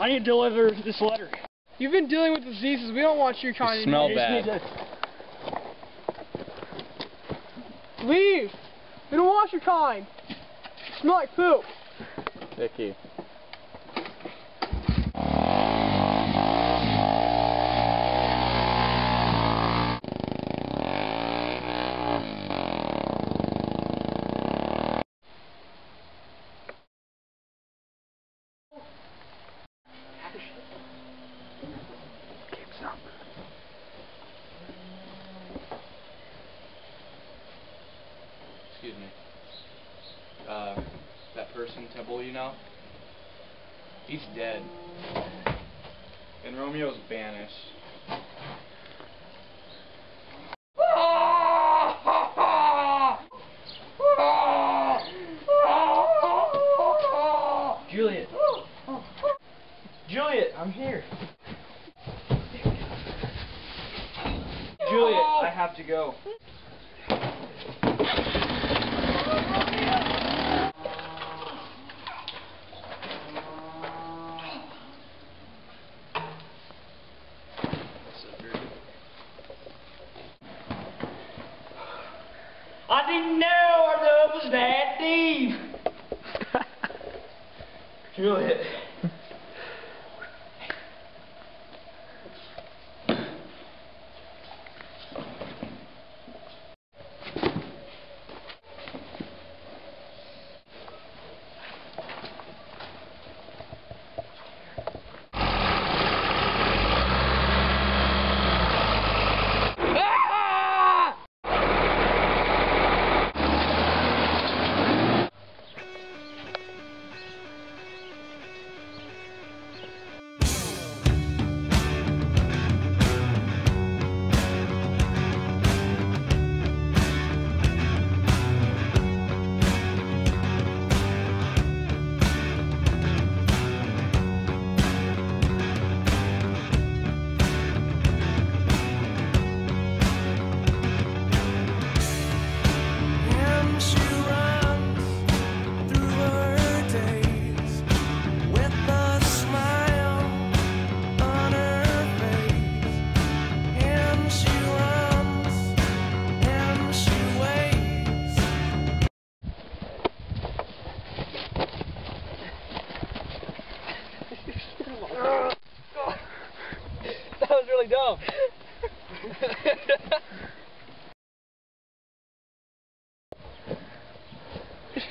I need to deliver this letter. You've been dealing with diseases. We don't want your kind. You smell in bad. here. Bad. Leave. We don't want your kind. You smell like poop. Vicky. Person, you know? He's dead. And Romeo's banished. Juliet. Juliet, I'm here. Juliet, I have to go. Juliet. And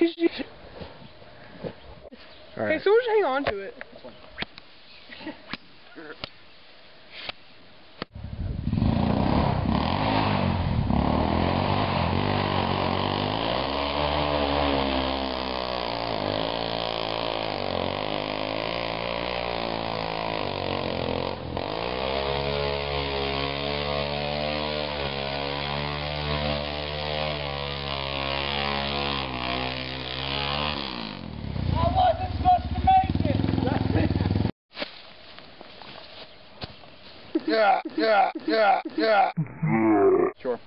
Okay, so we'll just hang on to it. yeah, yeah, yeah, yeah. Sure.